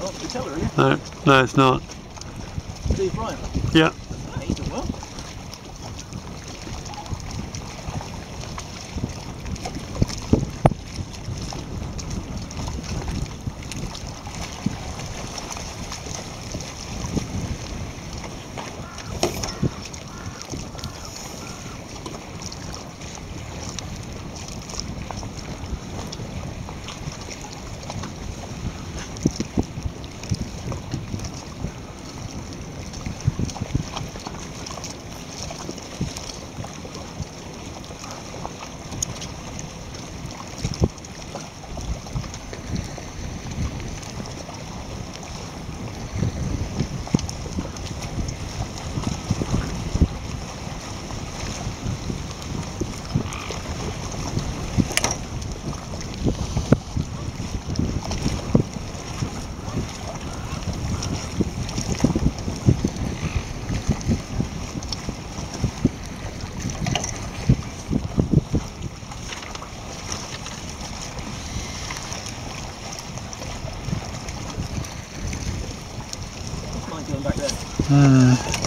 Oh, you tell her, No, no, it's not. Steve Bryant. Yeah. 嗯。